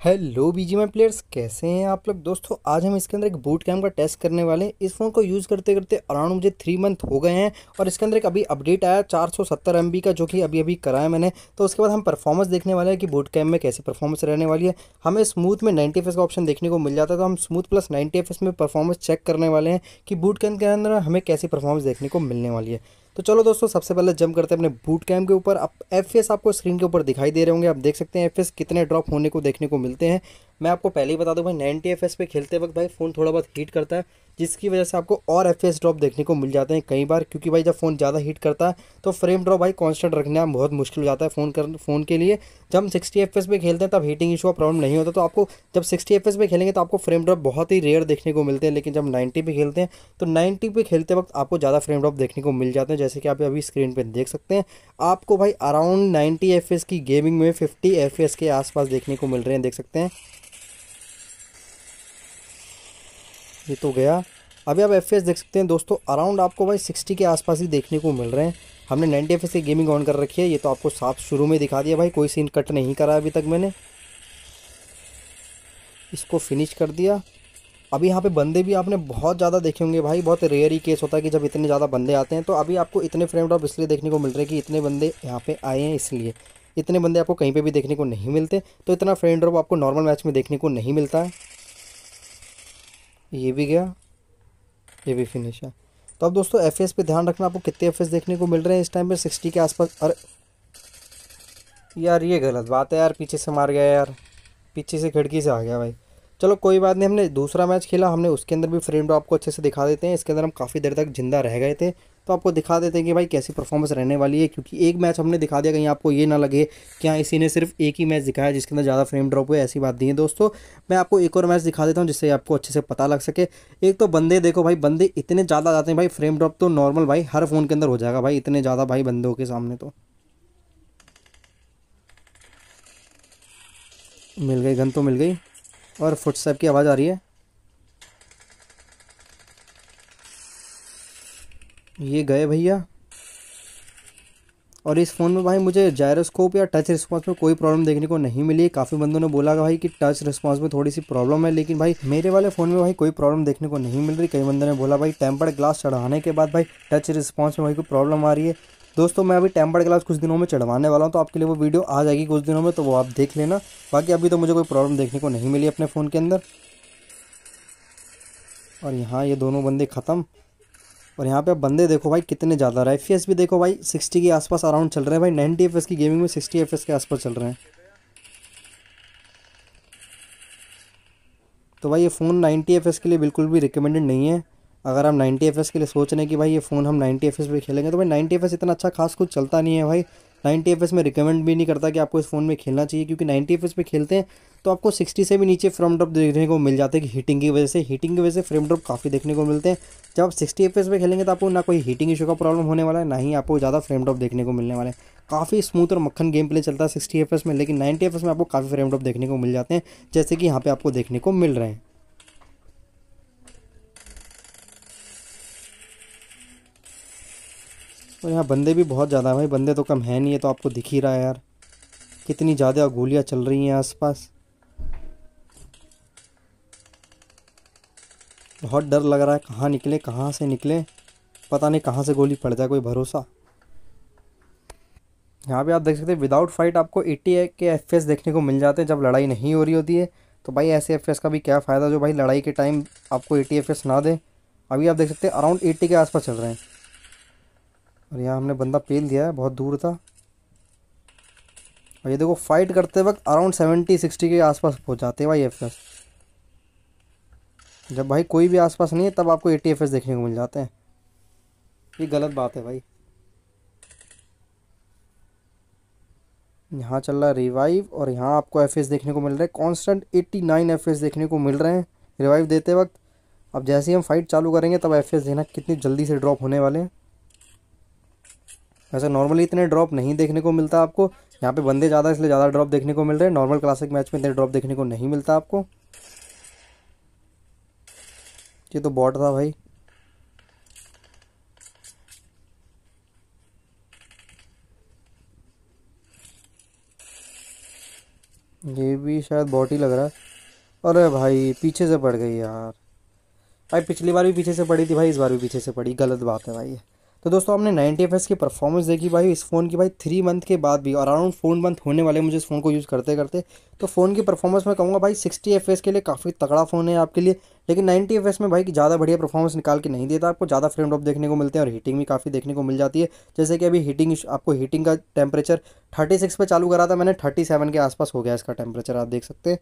Hello BGMI players, कैसे हैं आप लोग? दोस्तों, आज हम इसके अंदर एक बूट कैम का टेस्ट करने वाले हैं। इस फ़ोन को यूज़ करते करते अराउंड मुझे थ्री मंथ हो गए हैं और इसके अंदर एक अभी अपडेट आया चार सौ सत्तर एम का, जो कि अभी अभी कराया मैंने। तो उसके बाद हम परफॉर्मेंस देखने वाले हैं कि बूट कैम में कैसी परफॉर्मेंस रहने वाली है। हमें स्मूथ में नाइन्टी का ऑप्शन देखने को मिल जाता है तो हम स्मूथ प्लस नाइन्टी में परफॉर्मेंस चेक करने वाले हैं कि बूट कैम के अंदर हमें कैसी परफॉर्मेंस देखने को मिलने वाली है। तो चलो दोस्तों, सबसे पहले जम करते हैं अपने बूट कैम के ऊपर। अब एफ़ आपको स्क्रीन के ऊपर दिखाई दे रहे होंगे। आप देख सकते हैं एफ़ कितने ड्रॉप होने को, देखने को मिलते हैं। मैं आपको पहले ही बता दूँ भाई 90 एफ़ पे खेलते वक्त भाई फ़ोन थोड़ा बहुत हीट करता है, जिसकी वजह से आपको और एफ़ ड्रॉप देखने को मिल जाते हैं कई बार, क्योंकि भाई जब फ़ोन ज़्यादा हीट करता है तो फ्रेम ड्रॉप भाई कॉन्स्टेंट रखना बहुत मुश्किल हो जाता है फ़ोन कर फ़ोन के लिए। जब हम सिक्सटी एफ़ पे खेलते हैं, तब हीटिंग इशू का प्रॉब्लम नहीं होता तो आपको जब सिक्सटी एफ़ पे खेलेंगे तो आपको फ्रेम ड्रॉप बहुत ही रेयर देखने को मिलते हैं, लेकिन जब नाइन्टी पे खेलते हैं तो नाइन्टी पे खेलते वक्त आपको ज़्यादा फ्रेम ड्रॉप देखने को मिल जाते हैं, जैसे कि आप अभी स्क्रीन पर देख सकते हैं। आपको भाई अराउंड नाइन्टी एफ़ की गेमिंग में फिफ्टी एफ़ के आसपास देखने को मिल रहे हैं, देख सकते हैं। ये तो गया। अभी आप एफ़ देख सकते हैं दोस्तों अराउंड आपको भाई सिक्सटी के आसपास ही देखने को मिल रहे हैं। हमने नाइन्टी एफ़ की गेमिंग ऑन कर रखी है, ये तो आपको साफ़ शुरू में दिखा दिया भाई, कोई सीन कट नहीं करा अभी तक मैंने। इसको फिनिश कर दिया। अभी यहाँ पे बंदे भी आपने बहुत ज़्यादा देखे होंगे भाई, बहुत रेयर ही केस होता है कि जब इतने ज़्यादा बंदे आते हैं तो अभी आपको इतने फ्रेम ड्रॉप इसलिए देखने को मिल रहे हैं कि इतने बंदे यहाँ पे आए हैं इसलिए। इतने बंदे आपको कहीं पे भी देखने को नहीं मिलते तो इतना फ्रेम ड्रॉप आपको नॉर्मल मैच में देखने को नहीं मिलता है। ये भी गया, ये भी फिनिश है। तो अब दोस्तों एफ़ पे ध्यान रखना, आपको कितने एफ़ देखने को मिल रहे हैं इस टाइम पर सिक्सटी के आसपास। अरे, यार ये गलत बात है यार, पीछे से मार गया यार। पीछे से खिड़की से आ गया भाई। चलो, कोई बात नहीं, हमने दूसरा मैच खेला, हमने उसके अंदर भी फ्रेम ड्रॉप को अच्छे से दिखा देते हैं। इसके अंदर हम काफ़ी देर तक ज़िंदा रह गए थे। तो आपको दिखा देते हैं कि भाई कैसी परफॉर्मेंस रहने वाली है, क्योंकि एक मैच हमने दिखा दिया, कहीं आपको ये ना लगे कि हाँ इसी ने सिर्फ़ एक ही मैच दिखाया जिसके अंदर ज़्यादा फ्रेम ड्रॉप हुए, ऐसी बात नहीं है। दोस्तों, मैं आपको एक और मैच दिखा देता हूँ जिससे आपको अच्छे से पता लग सके। एक तो बंदे देखो भाई, बंदे इतने ज़्यादा जाते हैं भाई फ्रेम ड्रॉप तो नॉर्मल भाई, हर फ़ोन के अंदर हो जाएगा भाई, इतने ज़्यादा भाई बंदों के सामने तो। मिल गई, गन तो मिल गई, और फुटस्टेप की आवाज़ आ रही है। ये गए भैया। और इस फ़ोन में भाई मुझे जायरोस्कोप या टच रिस्पॉन्स में कोई प्रॉब्लम देखने को नहीं मिली। काफ़ी बंदों ने बोला भाई कि टच रिस्पॉन्स में थोड़ी सी प्रॉब्लम है, लेकिन भाई मेरे वाले फ़ोन में भाई कोई प्रॉब्लम देखने को नहीं मिल रही। कई बंदों ने बोला भाई टेम्पर्ड ग्लास चढ़ाने के बाद भाई टच रिस्पॉन्स में भाई कोई प्रॉब्लम आ रही है। दोस्तों, मैं अभी टेम्पर्ड ग्लास कुछ दिनों में चढ़वाने वाला हूँ तो आपके लिए वो वीडियो आ जाएगी कुछ दिनों में तो वो आप देख लेना। बाकी अभी तो मुझे कोई प्रॉब्लम देखने को नहीं मिली अपने फ़ोन के अंदर। और यहाँ ये दोनों बंदे ख़त्म। और यहाँ पे बंदे देखो भाई, कितने ज़्यादा रहे एफ़ भी देखो भाई सिक्सटी के आसपास अराउंड चल रहे हैं भाई। नाइनटी एफ़ की गेमिंग में सिक्सटी एफ़ के आसपास चल रहे हैं। तो भाई ये फ़ोन नाइन्टी एफ़ के लिए बिल्कुल भी रिकमेंडेड नहीं है। अगर हम नाइन्टी एफ़ के लिए सोच रहे हैं कि भाई ये फ़ोन हम नाइन्टी एफ़ पे खेलेंगे तो भाई नाइन्टी एफ़ इतना अच्छा खास कुछ चलता नहीं है भाई। नाइन्टी एफ़ में रिकमेंड भी नहीं करता कि आपको इस फ़ोन में खेलना चाहिए, क्योंकि नाइन्टी एफ़ पे खेलते हैं तो आपको सिक्सटी से भी नीचे फ्रेम ड्रॉप देखने को मिल जाते हैं कि हीटिंग की वजह से। हीटिंग की वजह से फ्रेम ड्रॉप काफ़ी देखने को मिलते हैं। जब आप सिक्सटी एफ़ पे खेलेंगे तो आपको ना कोई हीटिंग इशू का प्रॉब्लम होने वाला है, ना ही आपको ज़्यादा फ्रेम ड्रॉप देखने को मिलने वाला है। काफ़ी स्मूथ और मक्खन गेम प्ले चलता है सिक्सटी एफ़ में, लेकिन नाइन्टी एफ़ में आपको काफ़ी फ्रेम ड्रॉप देखने को मिल जाते हैं, जैसे कि यहाँ पे आपको देखने को मिल रहे हैं। और यहाँ बंदे भी बहुत ज़्यादा भाई। बंदे तो कम है नहीं है तो आपको दिख ही रहा है यार। कितनी ज़्यादा गोलियाँ चल रही हैं आसपास। बहुत डर लग रहा है, कहाँ निकले, कहाँ से निकले? पता नहीं कहाँ से गोली पड़ जाए, कोई भरोसा? यहाँ पे आप देख सकते हैं विदाउट फाइट आपको 80 के एफ़ देखने को मिल जाते हैं, जब लड़ाई नहीं हो रही होती है। तो भाई ऐसे एफ़ का भी क्या फ़ायदा, जो भाई लड़ाई के टाइम आपको 80 एफ़ ना दे। अभी आप देख सकते हैं अराउंड 80 के आसपास चल रहे हैं। और यहाँ हमने बंदा पेल दिया है, बहुत दूर था। और ये देखो फाइट करते वक्त अराउंड सेवेंटी सिक्सटी के आसपास पहुँच जाते हैं भाई एफ़ जब भाई कोई भी आसपास नहीं है, तब आपको एटी एफ़ एस देखने को मिल जाते हैं। ये गलत बात है भाई। यहाँ चल रहा है रिवाइव और यहाँ आपको एफ़ एस देखने को मिल रहा है। एट्टी नाइन एफ़ देखने को मिल रहे हैं। रिवाइव देते वक्त, अब जैसे ही हम फाइट चालू करेंगे, तब एफ़ एस देना कितनी जल्दी से ड्रॉप होने वाले हैं। वैसे नॉर्मली इतने ड्रॉप नहीं देखने को मिलता आपको। यहाँ पे बंदे ज़्यादा इसलिए ज़्यादा ड्रॉप देखने को मिल रहे हैं। नॉर्मल क्लासिक मैच में इतने ड्रॉप देखने को नहीं मिलता आपको। ये तो बॉट था भाई। ये भी शायद बॉट ही लग रहा है। अरे भाई, पीछे से पड़ गई यार। भाई, पिछली बार भी पीछे से पड़ी थी भाई, इस बार भी पीछे से पड़ी। गलत बात है भाई। तो दोस्तों, हमने 90 एफ़ की परफॉर्मेंस देखी भाई। इस फ़ोन की भाई थ्री मंथ के बाद भी अराउंड फोर मंथ होने वाले मुझे इस फ़ोन को यूज़ करते करते। तो फ़ोन की परफॉर्मेंस मैं कहूँगा भाई 60 एफ़ के लिए काफ़ी तगड़ा फ़ोन है आपके लिए। लेकिन 90 एफ़ में भाई ज़्यादा बढ़िया परफॉर्मेंस निकाल के नहीं देता आपको। ज़्यादा फ्रेम ड्रॉप देखने को मिलते हैं और हीटिंग भी काफ़ी देखने को मिल जाती है। जैसे कि अभी हीटिंग आपको हीटिंग का टेम्परेचर थर्टी सिक्स पर चालू करा था मैंने थर्टी सेवन के आसपास हो गया इसका टेम्परेचर आप देख सकते हैं।